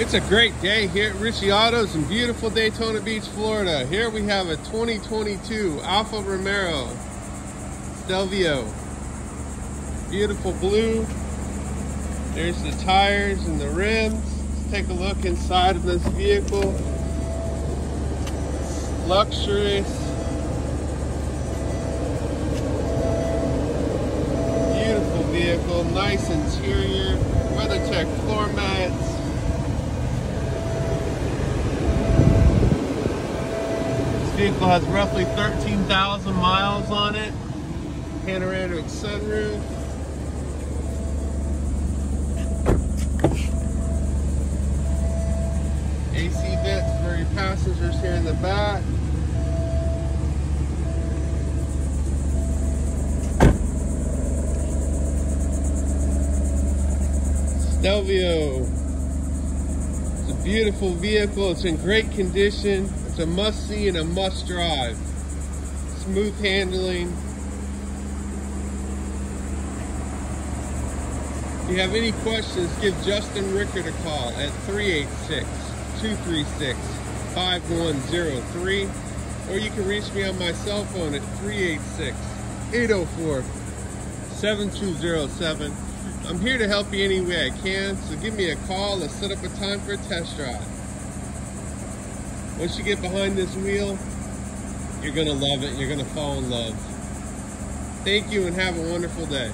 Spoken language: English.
It's a great day here at Ritchey Autos in beautiful Daytona Beach, Florida. Here we have a 2022 Alfa Romero Stelvio. Beautiful blue. There's the tires and the rims. Let's take a look inside of this vehicle. Luxurious. Beautiful vehicle, nice interior, WeatherTech vehicle has roughly 13,000 miles on it. Panoramic sunroof. AC vents for your passengers here in the back. Stelvio. It's a beautiful vehicle. It's in great condition. It's a must see and a must drive. Smooth handling. If you have any questions, give Justin Rickard a call at 386-236-5103 or you can reach me on my cell phone at 386-804-7207. I'm here to help you any way I can, so give me a call. Let's set up a time for a test drive. Once you get behind this wheel, you're going to love it. You're going to fall in love. Thank you and have a wonderful day.